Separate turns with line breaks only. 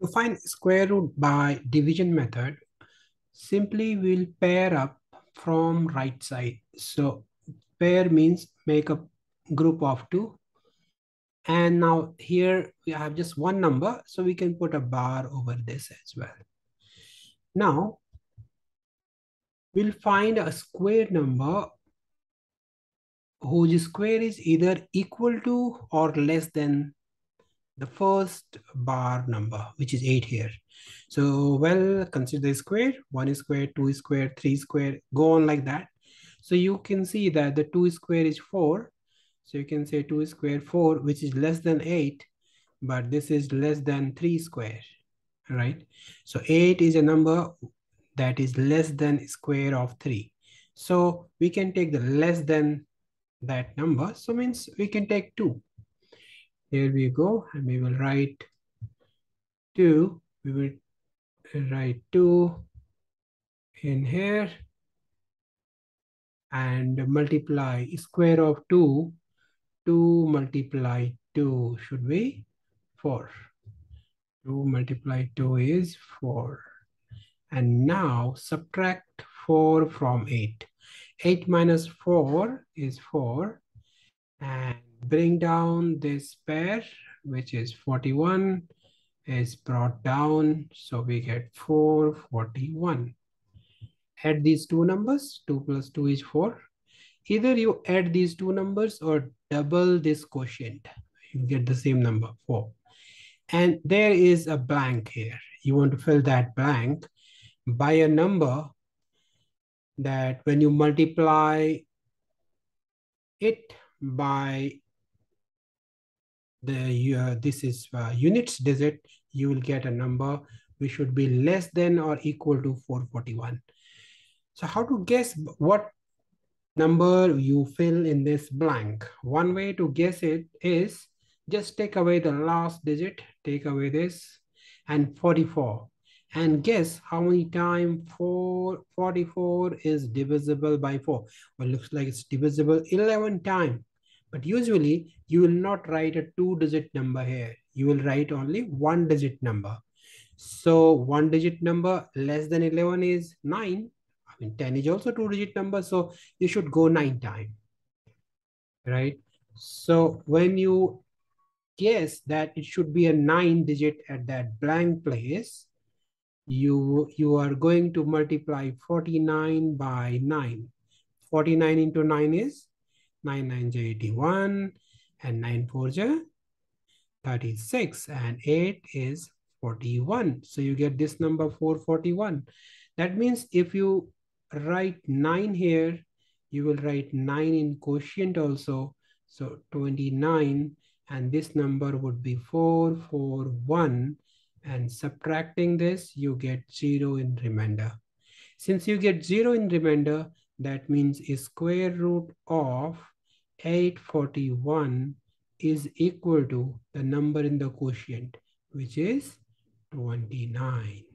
To find square root by division method, simply we'll pair up from right side. So pair means make a group of two. And now here we have just one number, so we can put a bar over this as well. Now, we'll find a square number whose square is either equal to or less than the first bar number, which is 8 here. So, well, consider square, 1 square, 2 square, 3 square, go on like that. So you can see that the 2 square is 4. So you can say 2 square 4, which is less than 8, but this is less than 3 square, right? So 8 is a number that is less than square of 3. So we can take the less than that number. So means we can take 2. Here we go, and we will write 2. We will write 2 in here and multiply square of 2. 2 multiply 2 should be 4. 2 multiply 2 is 4. And now subtract 4 from 8. 8 minus 4 is 4. And bring down this pair, which is 41, is brought down. So we get 441. Add these two numbers, 2 plus 2 is 4. Either you add these two numbers or double this quotient. You get the same number, 4. And there is a blank here. You want to fill that blank by a number that when you multiply it by the uh, this is uh, units digit, you will get a number which should be less than or equal to 441. So how to guess what number you fill in this blank? One way to guess it is just take away the last digit, take away this and 44 and guess how many times 4 44 is divisible by 4 well looks like it's divisible 11 times but usually you will not write a two digit number here. You will write only one digit number. So one digit number less than 11 is 9. I mean 10 is also two digit number. So you should go 9 times. Right. So when you guess that it should be a 9 digit at that blank place, you, you are going to multiply 49 by 9. 49 into 9 is 9 9 81 and 9 4 36 and 8 is 41. So you get this number 441. That means if you write 9 here, you will write 9 in quotient also. So 29 and this number would be 441 and subtracting this you get 0 in remainder. Since you get 0 in remainder, that means a square root of 841 is equal to the number in the quotient, which is 29.